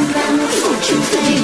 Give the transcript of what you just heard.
around what fortune, think